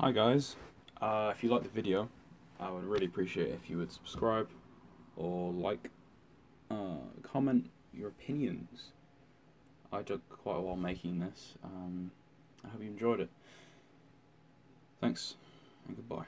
Hi guys, uh, if you liked the video, I would really appreciate if you would subscribe or like, uh, comment your opinions. I took quite a while making this. Um, I hope you enjoyed it. Thanks and goodbye.